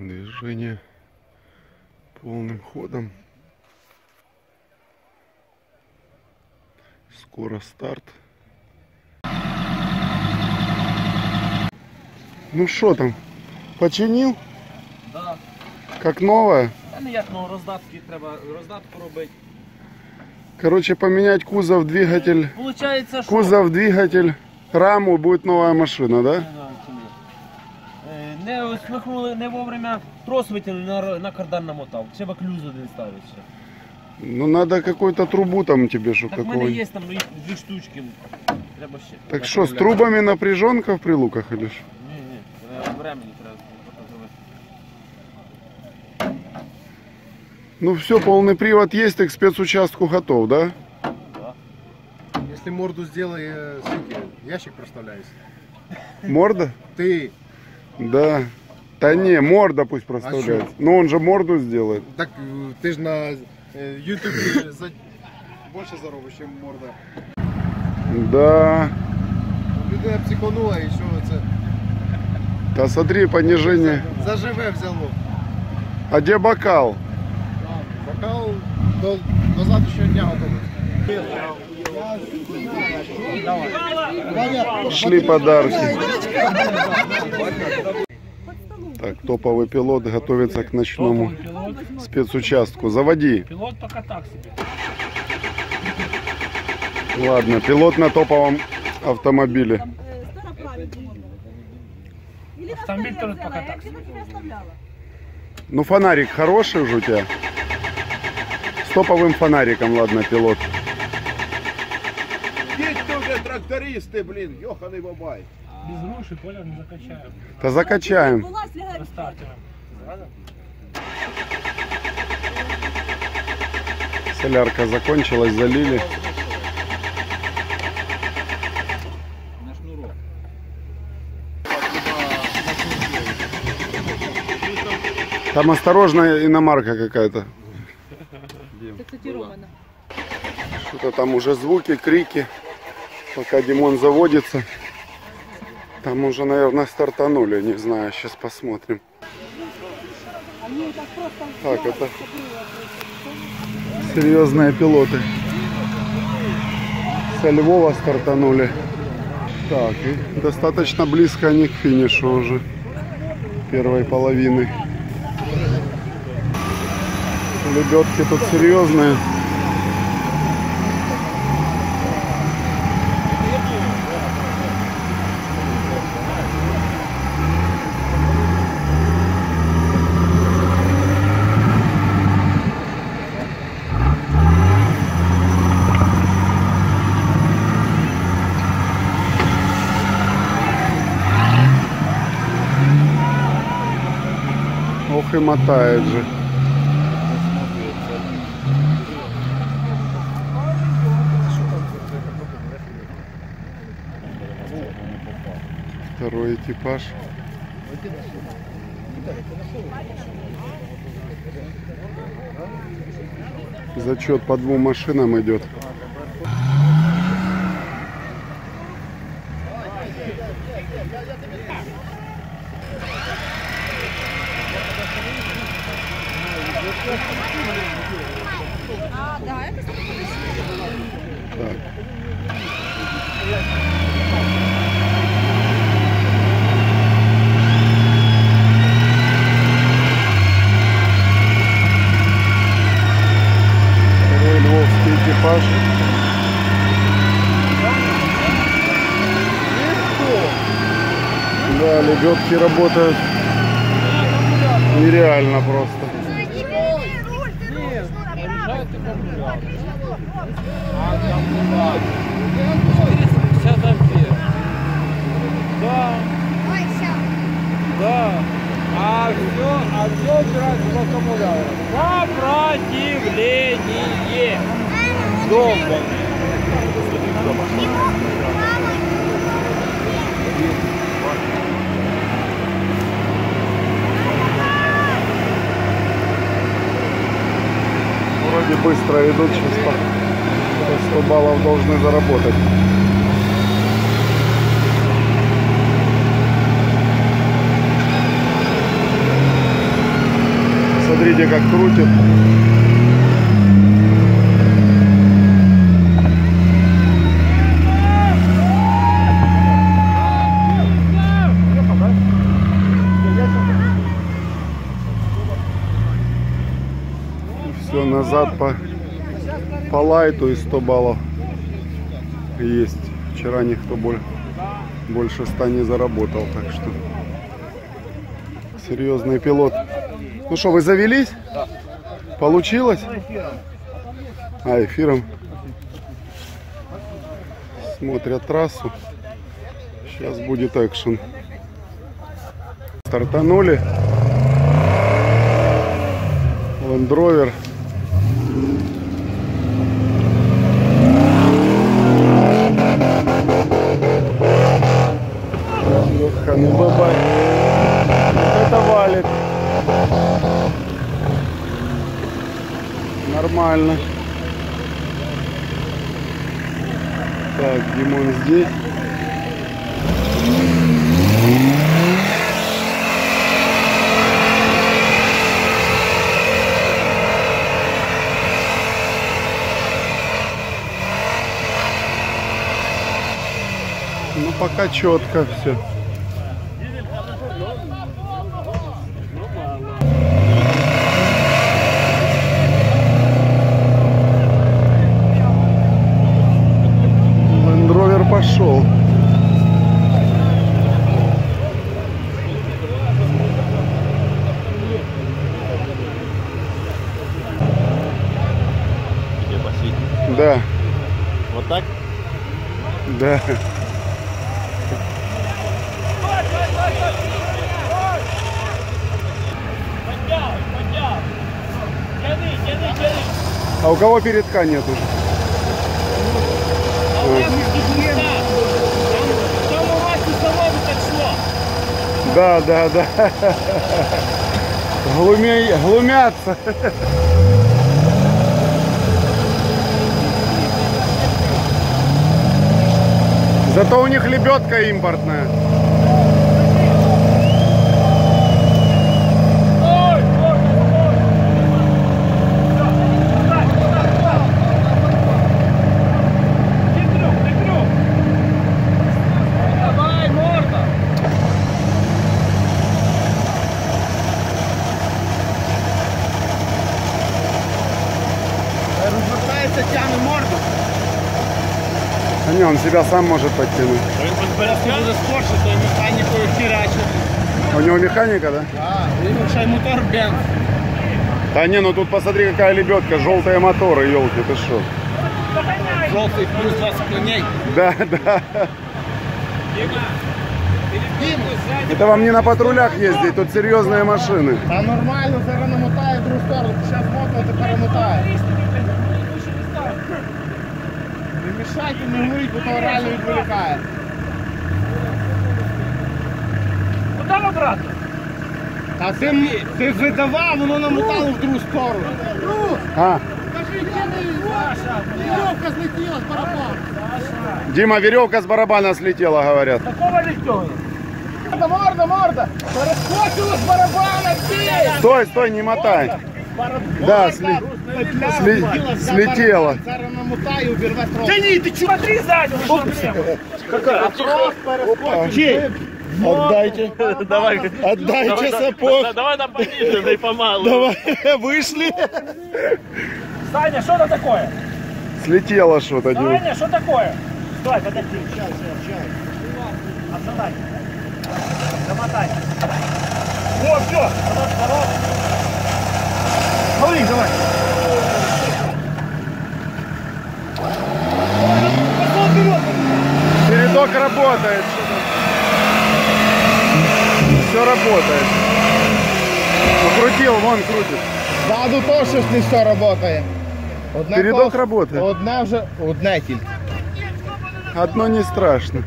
Движение полным ходом. Скоро старт. Ну что там? Починил? Да. Как новое? Та ніяк, ну роздатки треба роздатку робити. Короче, поменять кузов, двигатель. Получається, що... Кузов, двигатель, раму, будет новая машина, да? смихнули, не вовремя трос витягнули, на, на кардан намотав. Треба клюз один ставити ще. Ну надо какую-то трубу там тебе, чтобы Так в мене какой. є там ну, їх дві штучки. Треба ще. Так что, с трубами напряженка в прилуках или что? Ні, ні, е, времени треба зробити. Ну все, полный привод есть, так к спецучастку готов, да? Да. Если морду сделай, э, суки, ящик проставляйся. Морда? Ты, Да. Да не, морда пусть проставляет. чё? Ну он же морду сделает. так э, ты же на э, ютубе за... больше заробишь, чем морда. Да. Людина психанула і що це Да смотри, понижение. заживе взяло. А где бокал? Бокал до, до завтрашнього дня готовий. Шли подарки. Так, топовый пилот готовится к ночному спецучастку. Заводи. Пілот поки так собі. Ладно, пилот на топовом автомобиле. Там э, староправедный. Или на Автомобиль столе тоже взяла, пока я так где-то тебя оставляла. Ну фонарик хороший же у тебя. С топовым фонариком, ладно, пилот. Їдьте вже трактористи, блін, йоханий бабай. Без грошей поля не закачаємо. Да закачаем. Солярка закончилась, залили. Там осторожно, иномарка какая-то. Что-то там уже звуки, крики. Пока Димон заводится. Там уже, наверное, стартанули. Не знаю, сейчас посмотрим. Так, это серьезные пилоты. Со Львова стартанули. Так, и достаточно близко они к финишу уже первой половины. Лебедки тут серьезные. И мотает же. Второй экипаж. Зачет по двум машинам идет. Экипаж. Да, лебедки работают нереально просто. Да. Да. А все, а все убирается в аккумулятор. Сопротивление. Долбанное. Вроде быстро идут, сейчас по 100 баллов должны заработать. Смотрите, как крутит. Все назад по, по лайту и 100 баллов есть. Вчера никто боль- больше 100 не заработал, так что серьезный пилот. Ну что, вы завелись? Получилось? А, эфиром. Смотрят трассу. Сейчас будет экшен. Стартанули. Land Rover. Ёханый бабай. Вот это валит. Нормально. Так, Димон здесь. Ну пока четко все. Лендровер пошел. Да, Вот так? да. А у кого передка нет уже? Да, да, да. Глуме... Глумятся. Зато у них лебедка импортная. Розвертається, тягне морду. А не, он себя сам может подтянуть. Зараз буде скорше, то механікою хірачить. А У него механика, да? А, він ще й мотор бенз. Да не, ну тут посмотри, какая лебедка, желтые моторы, елки, ты что? Жовтий плюс 20 коней. Да, да. Это вам не на патрулях ездить, тут серьезные машины. Та нормально, зараз намотає в другу сторону. Зараз мотно, тепер намотає. Не мішайте, не говоріть, бо то реально відволікає. Куда обратно? Та ти, м- ти видавав, воно намотало в другу сторону. А, Веревка злетіла з барабану. Дима, веревка с барабана слетела, говорят. Такого легкого. Морда, морда, морда! Перескочила з барабана, ти! Стой, стой, не мотай. Да, сли- сли- слетела. Да не, ты чё? Смотри сзади, что ты? Трос перескочив. Отдайте, Давай, отдайте сапог. давай нам пониже, да и помалу. Давай, вышли. Саня, что это такое? Слетело что-то. Саня, что такое? Стой, подожди. Сейчас, сейчас, сейчас. Отмотай. Замотай. О, все. Говори, давай. Пошел вперед. Передок работает. Все работает. Ну, крутил, вон крутит. Ззаду теж щось не все працює. Одне Передок кол- работает. Одне вже, одне тільки. Одно не страшно.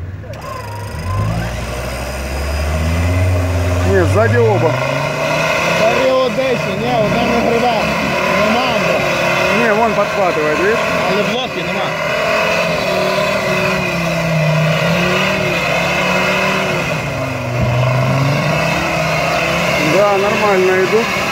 Не, сзади оба. Старі Одесі, ні, одне не гриве. Вон подхватывает, видишь? Але блоки нема. Да, нормально идут.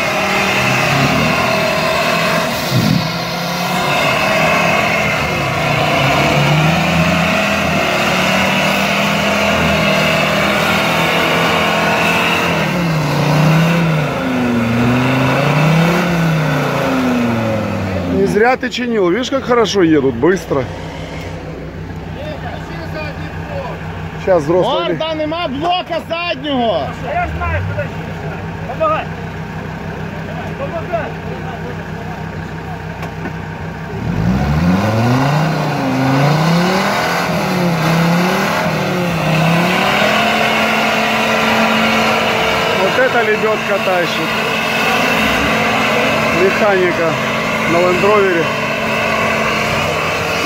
Зря ты чинил. Видишь, как хорошо едут, быстро. Сейчас взрослые. Орда, нема блока заднього! Я знаю, подожди. Помогай. Помогай. Вот это лебедка тащит. Механика на лендровере.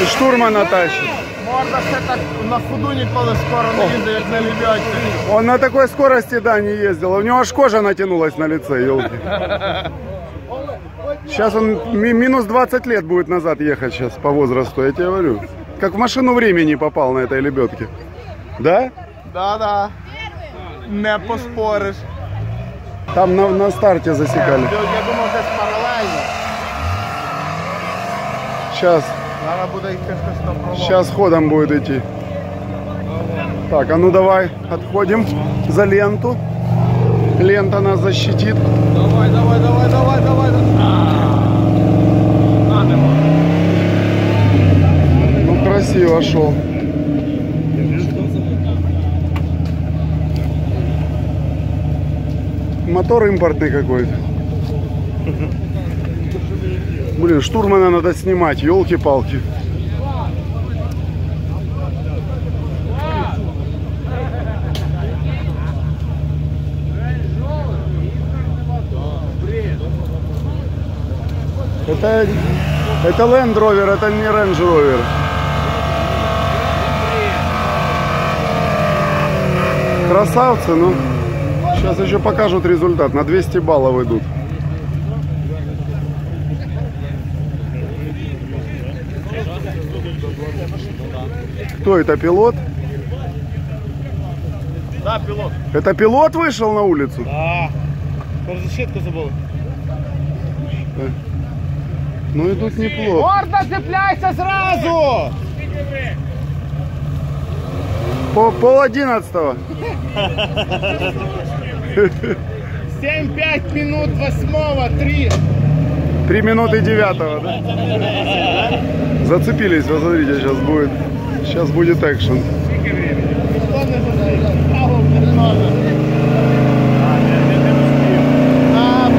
И штурмана тащит. Морда ще так на ходу ніколи скоро не їде, як на лебедці. Он на такой скорости, да, не ездил. У него аж кожа натянулась на лице, елки. Сейчас он ми- минус 20 лет будет назад ехать сейчас по возрасту, я тебе говорю. Как в машину времени попал на этой лебедке. Да? Да-да. Не поспориш. Там на, на старте засекали. Я, я думав, Сейчас, Зараз буде йти хтось на пролом. сейчас ходом будет идти. Так, а ну давай, отходим за ленту. Лента нас защитит. Давай, давай, давай, давай, давай. Ну, красиво шел. Мотор импортный какой-то. Блин, штурмана надо снимать, елки-палки. Это, это Land Rover, это не Range Rover. Красавцы, ну. Сейчас еще покажут результат. На 200 баллов идут. Кто это, пилот? Да, пілот. Это пилот вышел на улицу? Да. Защитку забули. Ну идут неплохо. Орда, цепляйся зразу! По, пол одиннадцатого. 7-5 минут восьмого, 3. Три минуты девятого, да? Зацепились, вот смотрите, сейчас будет. Сейчас будет экшен. Ніхто не засікав. Право переносить. А,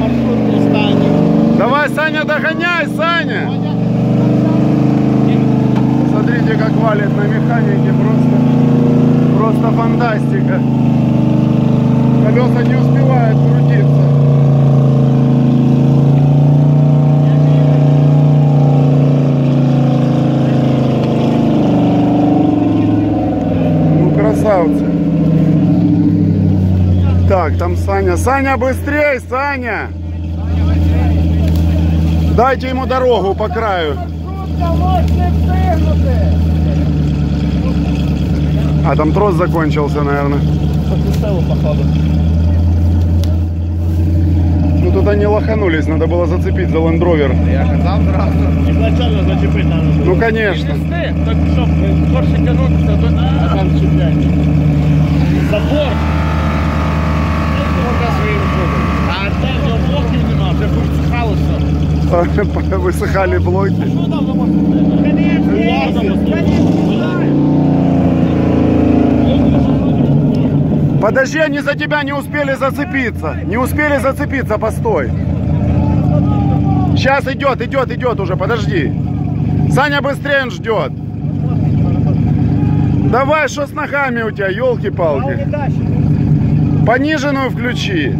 маршрут останній. Давай, Саня, догоняй, Саня! Смотрите, как валит на механике, просто, просто фантастика. Колеса не успевают крутиться. Так, там Саня. Саня, быстрей, Саня! Дайте ему дорогу по краю. А там трос закончился, наверное. Ну тут они лоханулись, надо было зацепить за Land Rover. Я казав зразу. Ізначально зачепити треба було. Ну конечно. Так щоб скорше тягнутися, то а там чіплять. Забор. Повсихалося. Высыхали блоки. Подожди, они за тебя не успели зацепиться. Не успели зацепиться, постой. Сейчас идет, идет, идет уже, подожди. Саня быстрее он ждет. Давай, что с ногами у тебя, елки-палки? Пониженную включи.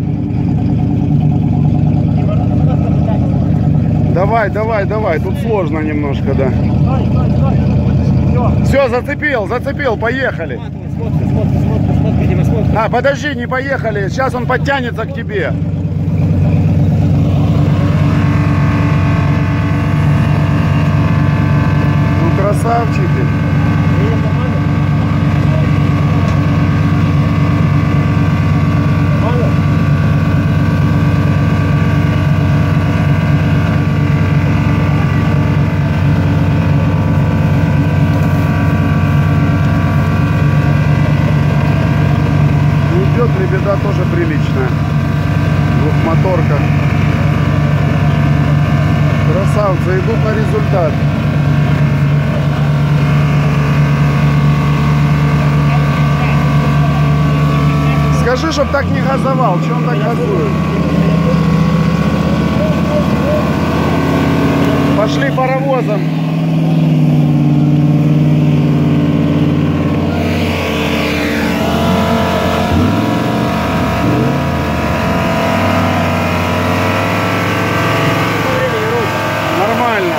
Давай, давай, давай. Тут сложно немножко, да. Все, зацепил, зацепил, поехали. А, подожди, не поехали. Сейчас он подтянется к тебе. Ну, красавчики. Лебеда тоже приличная. Двухмоторка. Красавцы, идут на результат. Скажи, чтоб так не газовал. Че он так газует? Пошли паровозом. Нормально.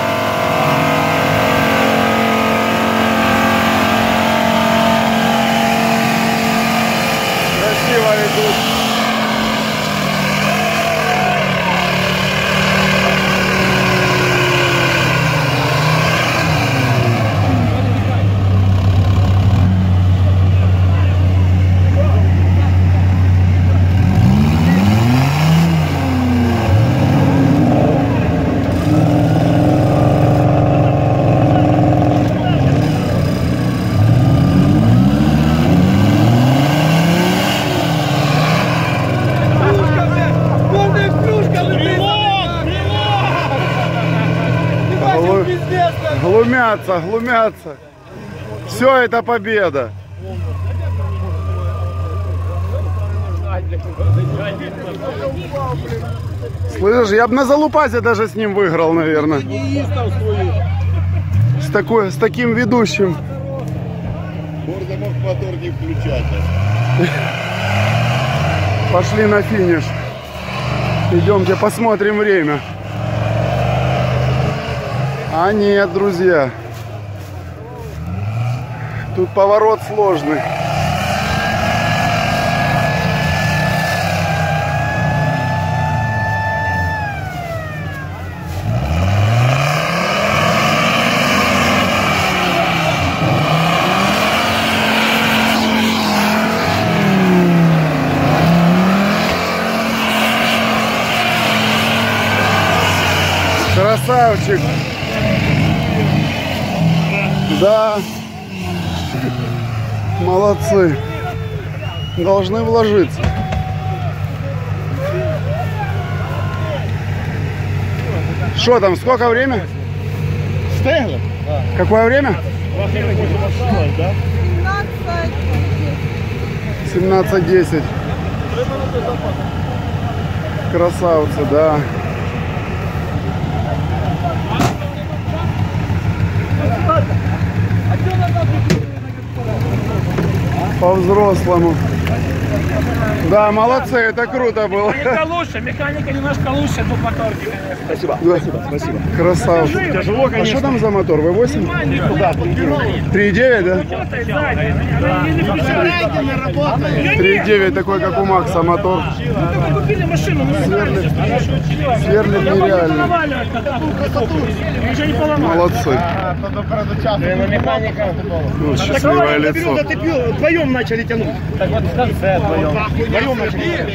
Красиво идут. Глу- Глумятся, глумятся. Все это победа. Слышишь, я бы на залупазе даже с ним выиграл, наверное. С, такой, с таким ведущим. Гордо мог мотор не включать. Пошли на финиш. Идемте посмотрим время. А нет, друзья. Тут поворот сложный. Красавчик. Да. Молодцы. Должны вложиться. Что там, сколько время? Стегли? Какое время? Осталось, да? 17.10. Красавцы, да. По-взрослому. Да, молодцы, это круто было. Механика лучше, механика немножко лучше двухмоторки, конечно. Да. Красавцы. Тяжело, А что там за мотор? V8? 3.9, да? 3.9 такой, как у Макса мотор. Мы купили машину, мы Сверлит, сверлит нереально. Молодцы. механика. Вот счастливое лицо. Вдвоем начали тянуть. Так вот в конце вдвоем. Вдвоем начали.